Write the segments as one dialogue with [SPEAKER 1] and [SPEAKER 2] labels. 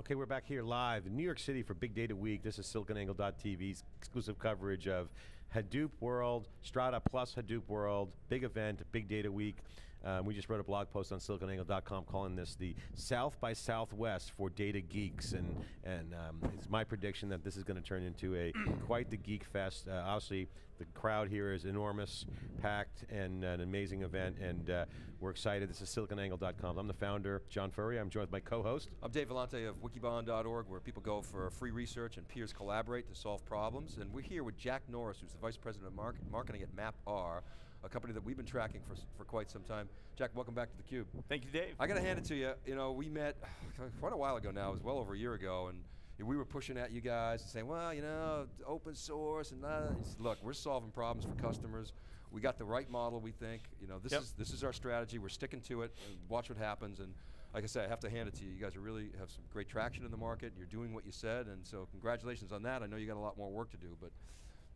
[SPEAKER 1] Okay, we're back here live in New York City for Big Data Week. This is SiliconANGLE.tv's exclusive coverage of Hadoop World, Strata plus Hadoop World, big event, Big Data Week. Um, we just wrote a blog post on SiliconANGLE.com calling this the South by Southwest for data geeks, and and um, it's my prediction that this is going to turn into a quite the geek fest. Uh, obviously, the crowd here is enormous, packed, and an amazing event, and uh, we're excited. This is SiliconANGLE.com. I'm the founder, John Furrier. I'm joined with my co-host.
[SPEAKER 2] I'm Dave Vellante of Wikibon.org, where people go for free research and peers collaborate to solve problems. And we're here with Jack Norris, who's the Vice President of Market, Marketing at MapR, a company that we've been tracking for, for quite some time. Jack, welcome back to theCUBE.
[SPEAKER 3] Thank you, Dave.
[SPEAKER 2] I got to hand it to you, you know, we met quite a while ago now, it was well over a year ago, and we were pushing at you guys and saying, well, you know, open source and that. Look, we're solving problems for customers. We got the right model, we think. You know, this
[SPEAKER 3] yep.
[SPEAKER 2] is this is our strategy. We're sticking to it. And watch what happens. And like I said, I have to hand it to you. You guys are really have some great traction in the market. You're doing what you said, and so congratulations on that. I know you got a lot more work to do, but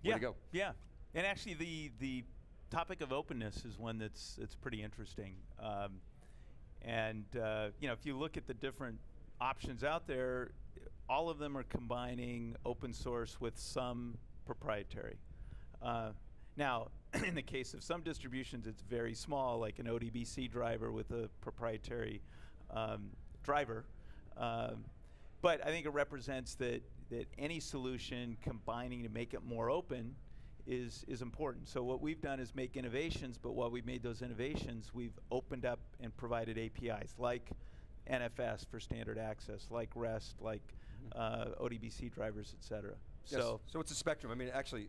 [SPEAKER 3] yeah,
[SPEAKER 2] to go.
[SPEAKER 3] Yeah, and actually the the topic of openness is one that's it's pretty interesting. Um, and uh, you know, if you look at the different options out there, all of them are combining open source with some proprietary. Uh, now, in the case of some distributions, it's very small, like an ODBC driver with a proprietary um, driver. Um, but I think it represents that, that any solution combining to make it more open is, is important. So what we've done is make innovations, but while we've made those innovations, we've opened up and provided APIs like NFS for standard access, like REST, like mm-hmm. uh, ODBC drivers, et cetera.
[SPEAKER 2] Yes. So, so it's a spectrum. I mean, actually,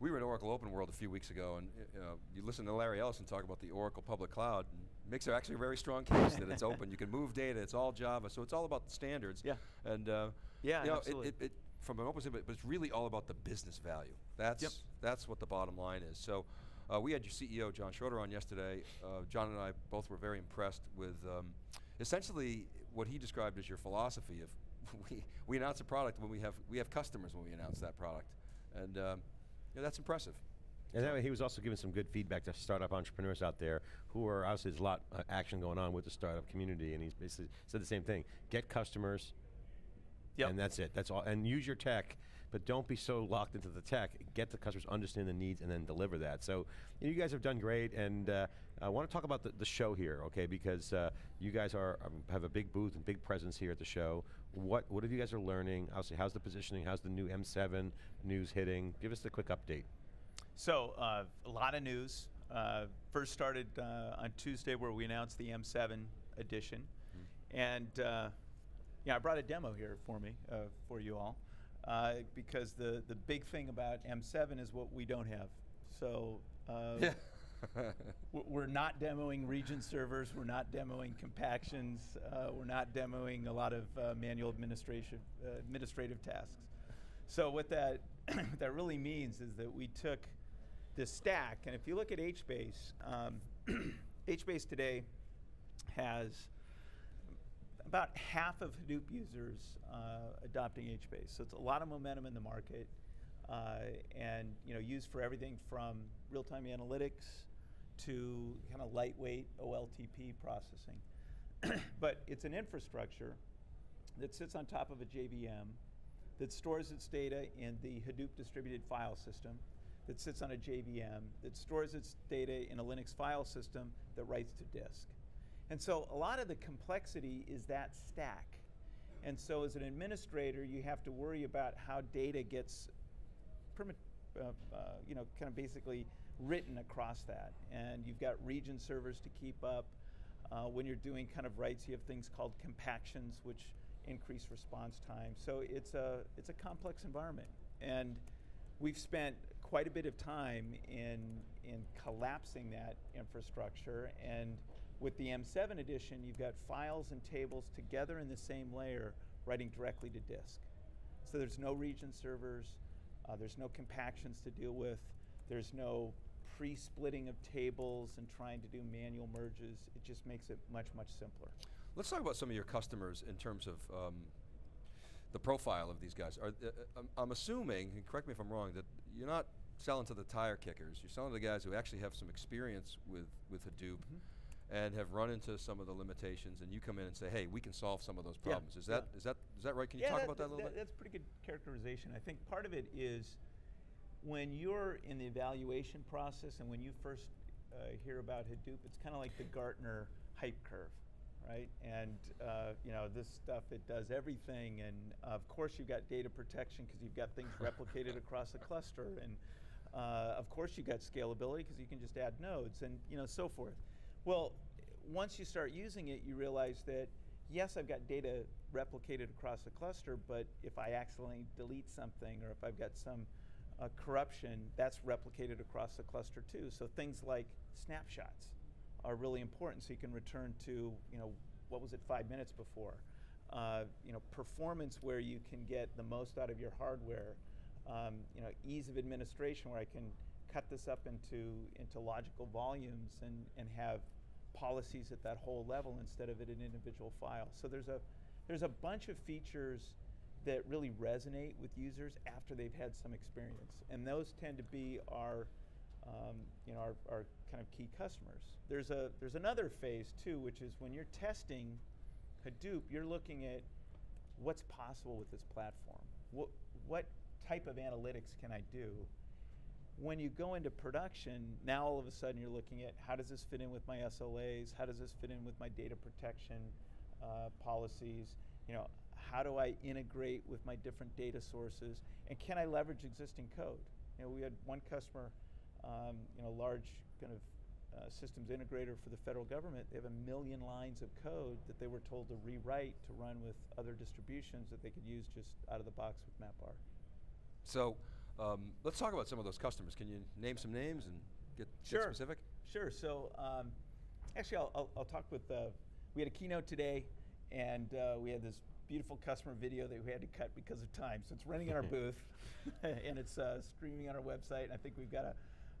[SPEAKER 2] we were at Oracle Open World a few weeks ago, and you, know, you listen to Larry Ellison talk about the Oracle public cloud, makes actually a very strong case that it's open. You can move data. It's all Java, so it's all about the standards.
[SPEAKER 3] Yeah.
[SPEAKER 2] And uh,
[SPEAKER 3] yeah,
[SPEAKER 2] you know,
[SPEAKER 3] absolutely.
[SPEAKER 2] It, it, it, from an open standpoint, but it's really all about the business value. That's
[SPEAKER 3] yep.
[SPEAKER 2] that's what the bottom line is. So. Uh, we had your CEO, John Schroeder, on yesterday. Uh, John and I both were very impressed with um, essentially what he described as your philosophy of we, we announce a product when we have we have customers when we announce that product, and um, you know, that's impressive.
[SPEAKER 1] And that way he was also giving some good feedback to startup entrepreneurs out there who are obviously there's a lot of action going on with the startup community, and he's basically said the same thing: get customers,
[SPEAKER 3] yep.
[SPEAKER 1] and that's it. That's all. And use your tech but don't be so locked into the tech. Get the customers, understand the needs, and then deliver that. So you, guys have done great, and uh, I want to talk about the, the, show here, okay? Because uh, you guys are um, have a big booth and big presence here at the show. What what have you guys are learning? Obviously, how's the positioning? How's the new M7 news hitting? Give us the quick update.
[SPEAKER 3] So uh, a lot of news. Uh, first started uh, on Tuesday where we announced the M7 edition, mm -hmm. and uh, yeah, I brought a demo here for me for you all uh, because the, the big thing about M7 is what we don't have. So uh, we're not demoing region servers, we're not demoing compactions, uh, we're not demoing a lot of uh, manual administration, uh, administrative tasks. So what that, what that really means is that we took the stack, and if you look at HBase, um, HBase today has about half of Hadoop users uh, adopting HBase. So it's a lot of momentum in the market uh, and you know used for everything from real-time analytics to kind of lightweight OLTP processing. but it's an infrastructure that sits on top of a JVM that stores its data in the Hadoop distributed file system that sits on a JVM that stores its data in a Linux file system that writes to disk. And so a lot of the complexity is that stack. And so as an administrator, you have to worry about how data gets uh, uh, you know, kind of basically written across that. And you've got region servers to keep up. Uh, when you're doing kind of writes, you have things called compactions, which increase response time. So it's a, it's a complex environment. And we've spent quite a bit of time in, in collapsing that infrastructure and with the M7 edition, you've got files and tables together in the same layer writing directly to disk. So there's no region servers, uh, there's no compactions to deal with, there's no pre-splitting of tables and trying to do manual merges. It just makes it much, much simpler.
[SPEAKER 2] Let's talk about some of your customers in terms of um, the profile of these guys. Are, uh, I'm, I'm assuming, and correct me if I'm wrong, that you're not selling to the tire kickers. You're selling to the guys who actually have some experience with, with Hadoop. Mm -hmm and have run into some of the limitations, and you come in and say, "Hey, we can solve some of those
[SPEAKER 3] Yeah,
[SPEAKER 2] problems." Is that
[SPEAKER 3] yeah.
[SPEAKER 2] is that is that right? Can you
[SPEAKER 3] yeah,
[SPEAKER 2] talk
[SPEAKER 3] that-
[SPEAKER 2] about that a little bit?
[SPEAKER 3] That's pretty good characterization. I think part of it is when you're in the evaluation process and when you first uh, hear about Hadoop, it's kind of like the Gartner hype curve, right? And uh, you know this stuff it does everything, and of course you've got data protection because you've got things replicated across a cluster, and uh, of course you've got scalability because you can just add nodes, and you know so forth. Well, once you start using it, you realize that yes, I've got data replicated across the cluster, but if I accidentally delete something or if I've got some uh, corruption, that's replicated across the cluster too. So things like snapshots are really important so you can return to, you know, what was it five minutes before? Uh, you know, performance where you can get the most out of your hardware. Um, you know, ease of administration where I can cut this up into, into logical volumes and, and have policies at that whole level instead of at an individual file. So there's a, there's a bunch of features that really resonate with users after they've had some experience. And those tend to be our, um, you know, our, our kind of key customers. There's, a, there's another phase too, which is when you're testing Hadoop, you're looking at what's possible with this platform. What, what type of analytics can I do? When you go into production, now all of a sudden you're looking at how does this fit in with my SLAs? How does this fit in with my data protection uh, policies? You know, how do I integrate with my different data sources? And can I leverage existing code? You know, we had one customer, um, you know, large kind of uh, systems integrator for the federal government. They have a million lines of code that they were told to rewrite to run with other distributions that they could use just out of the box with MapR.
[SPEAKER 2] So um, let's talk about some of those customers. Can you name some names and get, get
[SPEAKER 3] Sure.
[SPEAKER 2] specific?
[SPEAKER 3] Sure. So um, actually, I'll, I'll, I'll talk with. Uh, we had a keynote today, and uh, we had this beautiful customer video that we had to cut because of time. So it's running in our booth, and it's uh, streaming on our website. And I think we've got a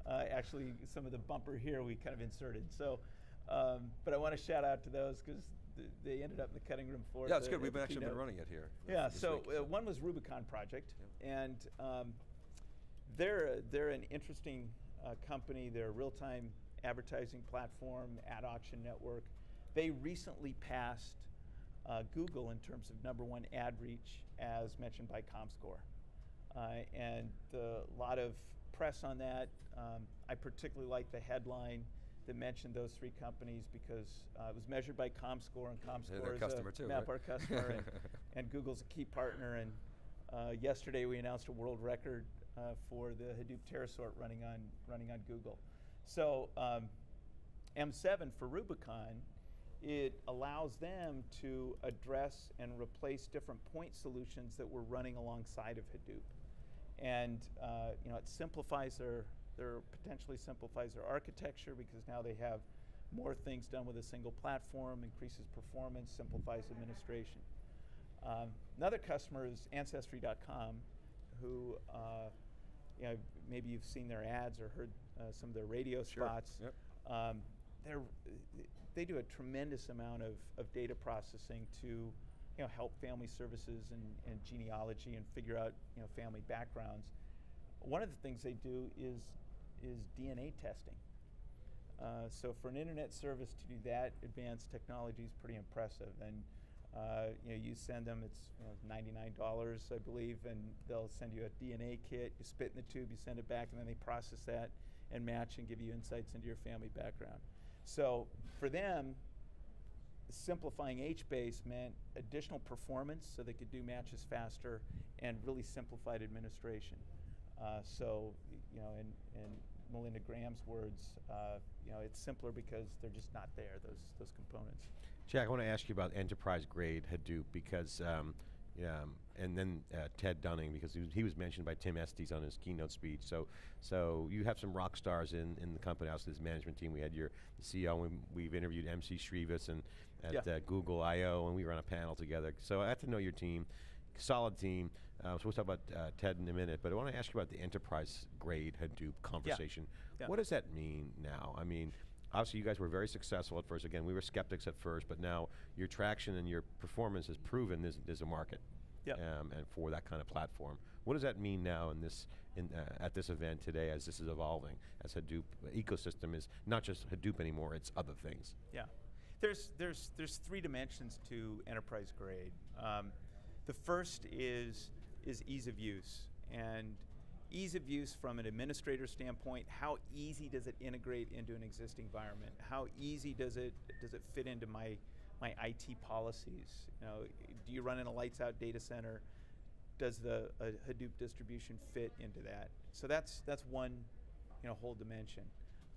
[SPEAKER 3] uh, actually some of the bumper here we kind of inserted. So, um, but I want to shout out to those because th- they ended up in the cutting room floor.
[SPEAKER 2] Yeah, it's good. We've actually been running it here.
[SPEAKER 3] Yeah, so
[SPEAKER 2] week,
[SPEAKER 3] uh, one was Rubicon Project, and um, they're they're an interesting uh, company. They're a real-time advertising platform, ad auction network. They recently passed uh, Google in terms of number one ad reach, as mentioned by ComScore, uh, and a lot of press on that. Um, I particularly like the headline that mentioned those three companies because uh, it was measured by ComScore, and ComScore is
[SPEAKER 2] customer
[SPEAKER 3] a
[SPEAKER 2] too, right?
[SPEAKER 3] MapR customer, and, and Google's a key partner. And uh, yesterday we announced a world record uh, for the Hadoop TeraSort running on running on Google. So um, M7 for Rubicon, it allows them to address and replace different point solutions that were running alongside of Hadoop, and uh, you know it simplifies their their potentially simplifies their architecture because now they have more things done with a single platform, increases performance, simplifies administration. Um, another customer is Ancestry.com, who uh, you know, maybe you've seen their ads or heard uh, some of their radio
[SPEAKER 2] Sure.
[SPEAKER 3] spots.
[SPEAKER 2] Yep.
[SPEAKER 3] Um, they're, they do a tremendous amount of, of data processing to you know, help family services and, and genealogy and figure out you know, family backgrounds. One of the things they do is, is DNA testing. Uh, so for an internet service to do that advanced technology is pretty impressive. And uh, you know, you send them, it's you know, ninety-nine dollars, I believe, and they'll send you a DNA kit. You spit in the tube, you send it back, and then they process that and match and give you insights into your family background. So for them, simplifying HBase meant additional performance, so they could do matches faster, and really simplified administration. Uh, so you know, in, in Melinda Graham's words, uh, you know, it's simpler because they're just not there. Those those components.
[SPEAKER 1] Jack, I want to ask you about enterprise grade Hadoop because, um, yeah, um, and then uh, Ted Dunning because he was, he was mentioned by Tim Estes on his keynote speech. So, so you have some rock stars in, in the company. Also, this management team. We had your CEO. And we, we've interviewed MC Srivas and at
[SPEAKER 3] Yeah.
[SPEAKER 1] uh, Google I/O, and we were on a panel together. So I got to know your team, solid team. Uh, so we'll talk about uh, Ted in a minute, but I want to ask you about the enterprise grade Hadoop conversation.
[SPEAKER 3] Yeah.
[SPEAKER 1] What does that mean now? I mean, obviously you guys were very successful at first. Again, we were skeptics at first, but now your traction and your performance has proven there's, there's a market
[SPEAKER 3] Yeah.
[SPEAKER 1] um, and for that kind of platform. What does that mean now in this in, uh, at this event today as this is evolving, as Hadoop ecosystem is not just Hadoop anymore, it's other things?
[SPEAKER 3] Yeah. There's, there's, there's three dimensions to enterprise grade. Um, the first is, is ease of use. And ease of use from an administrator standpoint, how easy does it integrate into an existing environment? How easy does it, does it fit into my, my IT policies? You know, do you run in a lights out data center? Does the Hadoop distribution fit into that? So that's, that's one you know, whole dimension.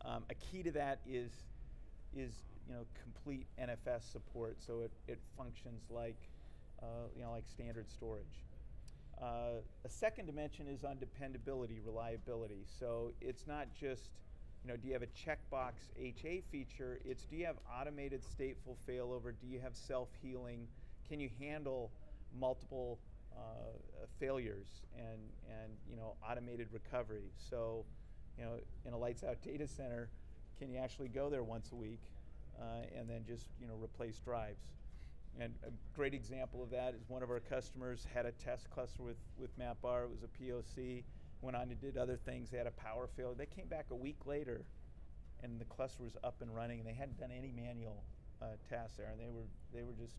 [SPEAKER 3] Um, a key to that is, is you know, complete NFS support, so it, it functions like, uh, you know, like standard storage. Uh, a second dimension is on dependability, reliability. So it's not just, you know, do you have a checkbox HA feature? It's do you have automated stateful failover? Do you have self-healing? Can you handle multiple uh, failures and, and, you know, automated recovery? So, you know, in a lights out data center, can you actually go there once a week uh, and then just, you know, replace drives? And a great example of that is one of our customers had a test cluster with, with MapR. It was a POC. Went on and did other things. They had a power failure. They came back a week later, and the cluster was up and running. And they hadn't done any manual uh, tasks there, and they were they were just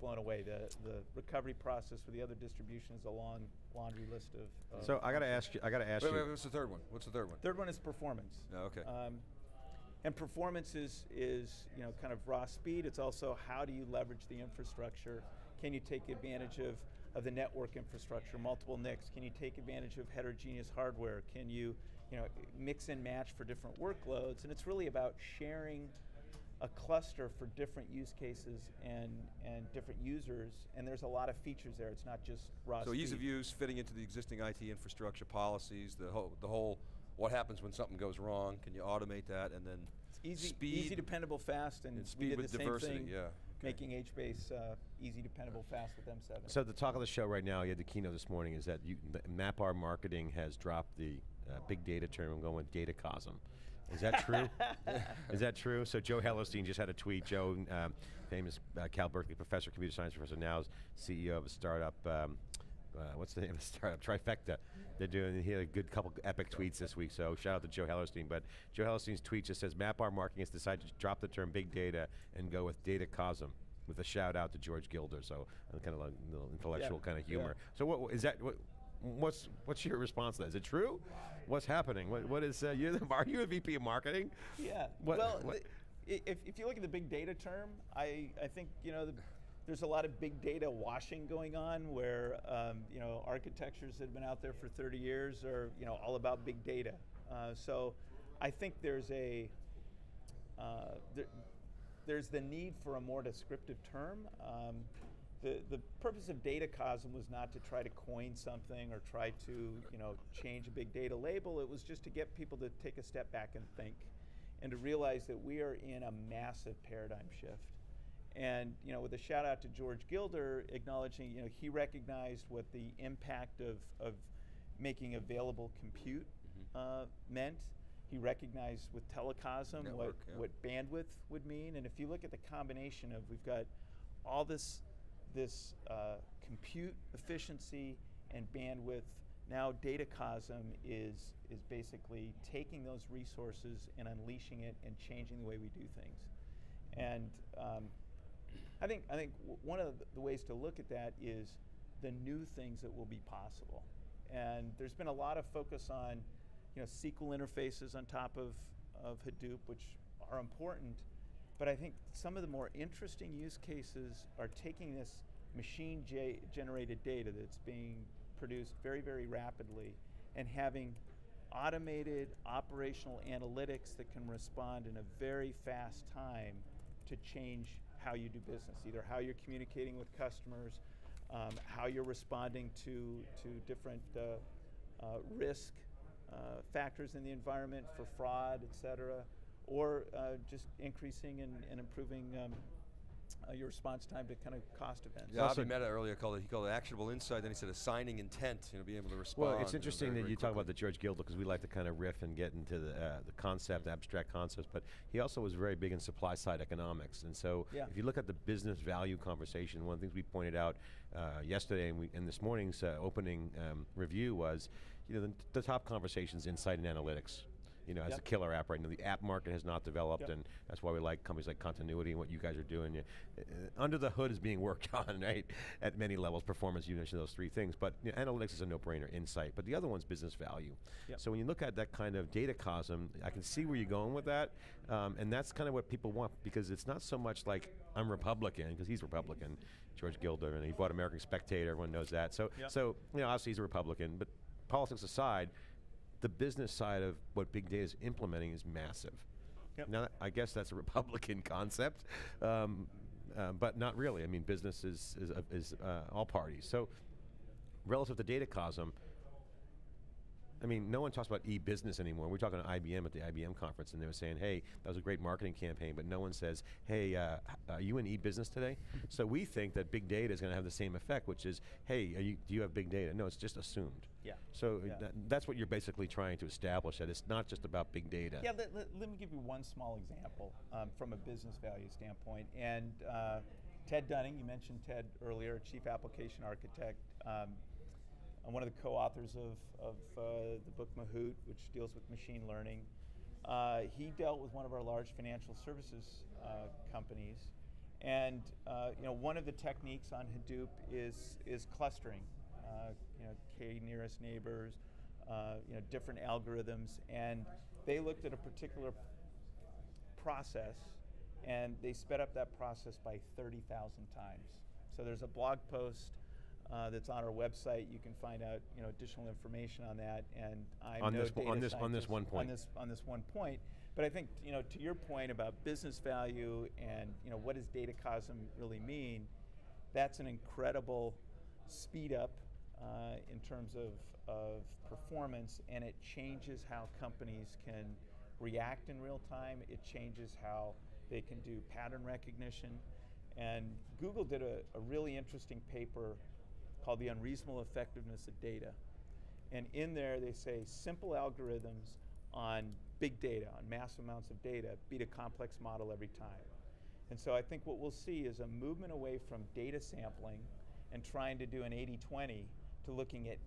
[SPEAKER 3] blown away. The the recovery process for the other distribution is a long laundry list of. of
[SPEAKER 1] so I got to ask you. I got to ask
[SPEAKER 2] wait,
[SPEAKER 1] you.
[SPEAKER 2] Wait, what's the third one? What's the third one?
[SPEAKER 3] Third one is performance.
[SPEAKER 2] Oh, okay.
[SPEAKER 3] Um, and performance is, is you know, kind of raw speed. It's also how do you leverage the infrastructure? Can you take advantage of, of the network infrastructure, multiple NICs? Can you take advantage of heterogeneous hardware? Can you, you know, mix and match for different workloads? And it's really about sharing a cluster for different use cases and, and different users, and there's a lot of features there. It's not just raw
[SPEAKER 2] So
[SPEAKER 3] speed.
[SPEAKER 2] ease of use, fitting into the existing IT infrastructure policies, the whole, the whole what happens when something goes wrong? Can you automate that and then
[SPEAKER 3] easy,
[SPEAKER 2] speed,
[SPEAKER 3] easy, dependable, fast, and,
[SPEAKER 2] and
[SPEAKER 3] we
[SPEAKER 2] speed
[SPEAKER 3] did
[SPEAKER 2] with
[SPEAKER 3] the same
[SPEAKER 2] diversity?
[SPEAKER 3] thing,
[SPEAKER 2] yeah, okay.
[SPEAKER 3] making HBase uh, easy, dependable, fast with M7.
[SPEAKER 1] So the talk of the show right now, you had the keynote this morning, is that you, the MapR Marketing has dropped the uh, big data term and going with datacosm. Is that true? is that true? So Joe Hellerstein just had a tweet. Joe, um, famous uh, Cal Berkeley professor, computer science professor, now is CEO of a startup. Um, uh, what's the name of the startup? Trifacta. They're doing he had a good couple epic tweets this week. So shout out to Joe Hellerstein. But Joe Hellerstein's tweet just says MapR Marketing has decided to drop the term big data and go with datacosm with a shout out to George Gilder. So uh, kind of like little intellectual
[SPEAKER 3] Yeah,
[SPEAKER 1] kind of humor.
[SPEAKER 3] yeah.
[SPEAKER 1] So what is that? What, what's what's your response to that? Is it true? What's happening? What, what is uh, you? Are you a VP of marketing?
[SPEAKER 3] Yeah.
[SPEAKER 1] What-
[SPEAKER 3] well, if, if you look at the big data term, I, I think you know the, there's a lot of big data washing going on where um, you know architectures that have been out there for 30 years are you know all about big data. Uh, so I think there's a uh, there, there's the need for a more descriptive term. Um, the, the purpose of Data Datacosm was not to try to coin something or try to you know change a big data label. It was just to get people to take a step back and think, and to realize that we are in a massive paradigm shift. And you know, with a shout out to George Gilder, acknowledging you know he recognized what the impact of of making available compute uh, meant. He recognized with telecosm what,
[SPEAKER 2] yeah.
[SPEAKER 3] what bandwidth would mean. And if you look at the combination of we've got all this this uh, compute efficiency and bandwidth. Now Datacosm is is basically taking those resources and unleashing it and changing the way we do things. And um, I think I think one of the, ways to look at that is the new things that will be possible. And there's been a lot of focus on you know SQL interfaces on top of of Hadoop, which are important. But I think some of the more interesting use cases are taking this machine generated data that's being produced very, very rapidly and having automated operational analytics that can respond in a very fast time to change how you do business, either how you're communicating with customers, um, how you're responding to, to different uh, uh, risk uh, factors in the environment for fraud, et cetera, or uh, just increasing and, and improving um, uh, your response time to kind of cost events.
[SPEAKER 2] Yeah,
[SPEAKER 1] also-
[SPEAKER 2] Abhi Mehta earlier called it, he called it actionable insight, then he said assigning intent, you know, being able to respond.
[SPEAKER 1] Well, it's
[SPEAKER 2] you know,
[SPEAKER 1] interesting
[SPEAKER 2] very,
[SPEAKER 1] that
[SPEAKER 2] very
[SPEAKER 1] you talk about the George Gilder because we like to kind of riff and get into the, uh, the concept, abstract concepts, but he also was very big in supply side economics. And so
[SPEAKER 3] Yeah.
[SPEAKER 1] if you look at the business value conversation, one of the things we pointed out uh, yesterday and, we, and this morning's uh, opening um, review was, you know, the, the top conversations insight and analytics. You know, as
[SPEAKER 3] Yep.
[SPEAKER 1] a killer app right now, the app market has not developed,
[SPEAKER 3] Yep.
[SPEAKER 1] and that's why we like companies like Continuuity and what you guys are doing. You- uh, under the hood is being worked on, right, at many levels. Performance, you mentioned those three things, but you know, analytics is a no-brainer. Insight, but the other one's business value.
[SPEAKER 3] Yep.
[SPEAKER 1] So when you look at that kind of data cosm, I can see where you're going with that, um, and that's kind of what people want because it's not so much like I'm Republican because he's Republican, George Gilder, and he bought American Spectator. Everyone knows that. So, so you know, obviously he's a Republican, but politics aside, the business side of what big data is implementing is massive.
[SPEAKER 3] Yep.
[SPEAKER 1] Now, I guess that's a Republican concept, um, uh, but not really. I mean, business is is, uh, is uh, all parties. So, relative to data cosm, I mean, no one talks about e-business anymore. We're talking to IBM at the IBM conference, and they were saying, "Hey, that was a great marketing campaign," but no one says, "Hey, uh, are you in e-business today?" so we think that big data is going to have the same effect, which is, "Hey, are you, do you have big data?" No, it's just assumed.
[SPEAKER 3] Yeah.
[SPEAKER 1] So
[SPEAKER 3] Yeah.
[SPEAKER 1] tha- that's what you're basically trying to establish that it's not just about big data.
[SPEAKER 3] Yeah, let, let, let me give you one small example um, from a business value standpoint. And uh, Ted Dunning, you mentioned Ted earlier, Chief Application Architect, um, and one of the co-authors of, of uh, the book Mahout, which deals with machine learning. Uh, he dealt with one of our large financial services uh, companies, and uh, you know one of the techniques on Hadoop is is clustering. Uh, you know, k nearest neighbors, uh, you know, different algorithms, and they looked at a particular process, and they sped up that process by 30,000 times. So there's a blog post uh, that's on our website. You can find out, you know, additional information on that. And I'm
[SPEAKER 1] On
[SPEAKER 3] no
[SPEAKER 1] this on this- on this one point.
[SPEAKER 3] On this on this one point. But I think, you know, to your point about business value and you know what does data cosm really mean, that's an incredible speed up uh, in terms of, of performance, and it changes how companies can react in real time. It changes how they can do pattern recognition. And Google did a, a really interesting paper called The Unreasonable Effectiveness of Data. And in there, they say simple algorithms on big data, on massive amounts of data, beat a complex model every time. And so I think what we'll see is a movement away from data sampling and trying to do an 80 20 to looking at,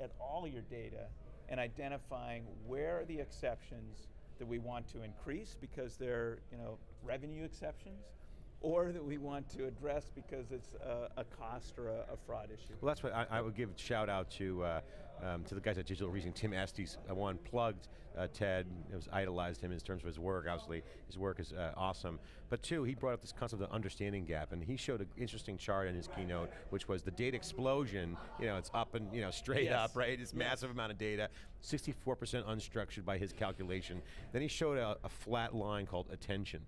[SPEAKER 3] at all your data and identifying where are the exceptions that we want to increase because they're you know, revenue exceptions or that we want to address because it's a, a cost or a, a fraud issue.
[SPEAKER 1] Well, that's what I, I would give a shout out to uh, um, to the guys at Digital Reasoning. Tim Estes, uh, one plugged uh, Ted, it was idolized him in terms of his work. Obviously, his work is uh, awesome. But two, he brought up this concept of understanding gap, and he showed an interesting chart in his keynote, which was the data explosion. You know, it's up and you know straight
[SPEAKER 3] Yes.
[SPEAKER 1] up, right? It's
[SPEAKER 3] Yes.
[SPEAKER 1] massive amount of data, 64% unstructured by his calculation. Then he showed a, a flat line called attention.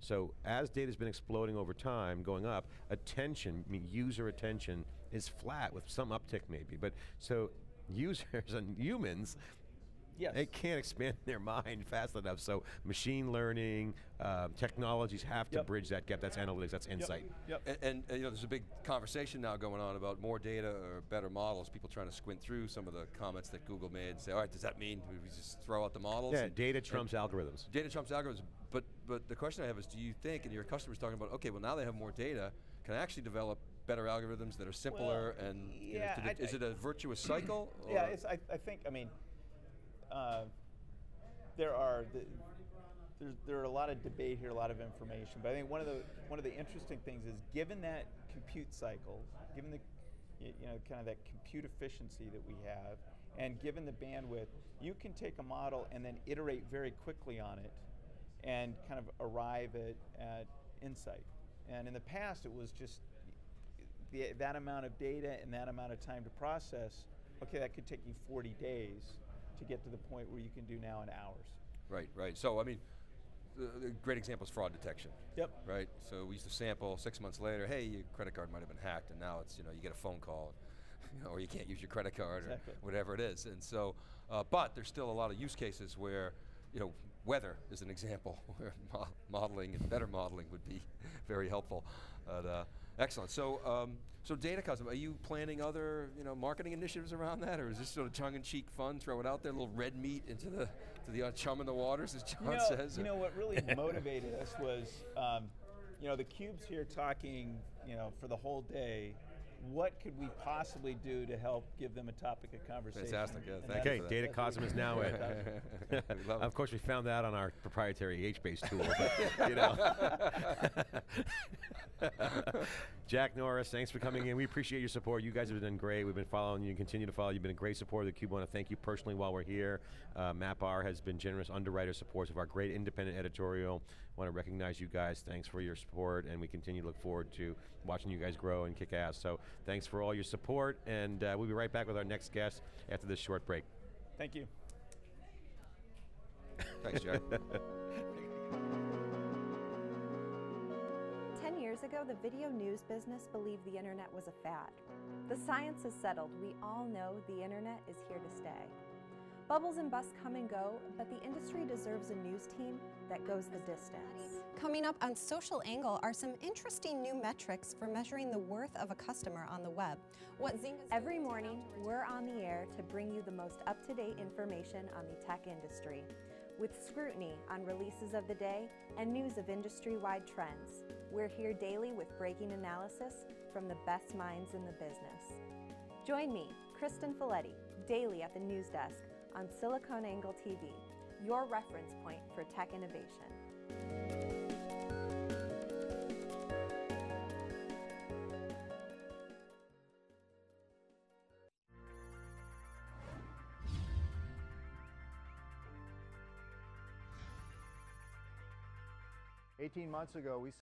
[SPEAKER 1] So as data's been exploding over time, going up, attention, I mean user attention, is flat with some uptick maybe. But so users and humans,
[SPEAKER 3] Yes.
[SPEAKER 1] they can't expand their mind fast enough. So machine learning, uh, technologies have to
[SPEAKER 3] Yep.
[SPEAKER 1] bridge that gap. That's analytics. That's insight.
[SPEAKER 3] Yep.
[SPEAKER 2] And, and, uh, you know, there's a big conversation now going on about more data or better models. People trying to squint through some of the comments that Google made and say, all right, does that mean we just throw out the models?
[SPEAKER 1] Yeah,
[SPEAKER 2] and-
[SPEAKER 1] data trumps algorithms.
[SPEAKER 2] Data trumps algorithms. But but the question I have is, do you think, and your customers talking about, okay, well now they have more data, can I actually develop better algorithms that are simpler
[SPEAKER 3] Well,
[SPEAKER 2] and you know,
[SPEAKER 3] yeah, I-
[SPEAKER 2] is it a virtuous cycle?
[SPEAKER 3] Yeah, it's, I, I think, I mean, uh, there are, the, there's, there are a lot of debate here, a lot of information, but I think one of the, one of the interesting things is given that compute cycle, given the, you know, kind of that compute efficiency that we have, and given the bandwidth, you can take a model and then iterate very quickly on it and kind of arrive at, at insight. And in the past, it was just the, that amount of data and that amount of time to process, okay, that could take you 40 days to get to the point where you can do now in hours.
[SPEAKER 2] Right, right. So I mean, the, great example is fraud detection.
[SPEAKER 3] Yep.
[SPEAKER 2] Right. So we used to sample six months later. Hey, your credit card might have been hacked, and now it's you know you get a phone call, you know, or you can't use your credit card
[SPEAKER 3] Exactly.
[SPEAKER 2] or whatever it is. And so, uh, but there's still a lot of use cases where you know, weather is an example where mo- modeling and better modeling would be very helpful. But, uh, excellent. So, um, so Datacosm, are you planning other, you know, marketing initiatives around that, or is this sort of tongue-in-cheek fun? Throw it out there, a little red meat into the to the uh, chum in the waters, as John
[SPEAKER 3] you know,
[SPEAKER 2] says.
[SPEAKER 3] You know what really motivated us was, um, you know, the cubes here talking, you know, for the whole day. What could we possibly do to help give them a topic of conversation?
[SPEAKER 2] Fantastic, yeah, thank
[SPEAKER 1] Okay. Data
[SPEAKER 3] that's
[SPEAKER 1] Cosm is now
[SPEAKER 3] Data
[SPEAKER 1] in.
[SPEAKER 3] Cosm.
[SPEAKER 2] We love it.
[SPEAKER 1] of course, we found that on our proprietary H-base tool. But, you know. Jack Norris, thanks for coming in. We appreciate your support. You guys have been great. We've been following you and continue to follow. You've been a great supporter of the Cube. want to thank you personally while we're here. Uh, MapR has been generous underwriter supports of our great independent editorial. want to recognize you guys. Thanks for your support, and we continue to look forward to watching you guys grow and kick ass. So thanks for all your support, and uh, we'll be right back with our next guest after this short break.
[SPEAKER 3] Thank you.
[SPEAKER 2] Thanks, Jack.
[SPEAKER 4] ago, the video news business believed the internet was a fad. The science is settled. We all know the internet is here to stay. Bubbles and busts come and go, but the industry deserves a news team that goes the distance.
[SPEAKER 5] Coming up on Social Angle are some interesting new metrics for measuring the worth of a customer on the web. What Zynga's
[SPEAKER 4] Every morning, we're on the air to bring you the most up to date information on the tech industry, with scrutiny on releases of the day and news of industry wide trends. We're here daily with breaking analysis from the best minds in the business. Join me, Kristen Folletti, daily at the news desk on Silicon Angle TV, your reference point for tech innovation.
[SPEAKER 6] Eighteen months ago, we